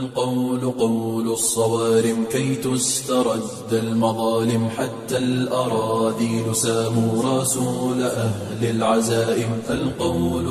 القول قول الصوارم كي تسترد المظالم حتى الأراذيل ساموا رسول أهل العزائم. القول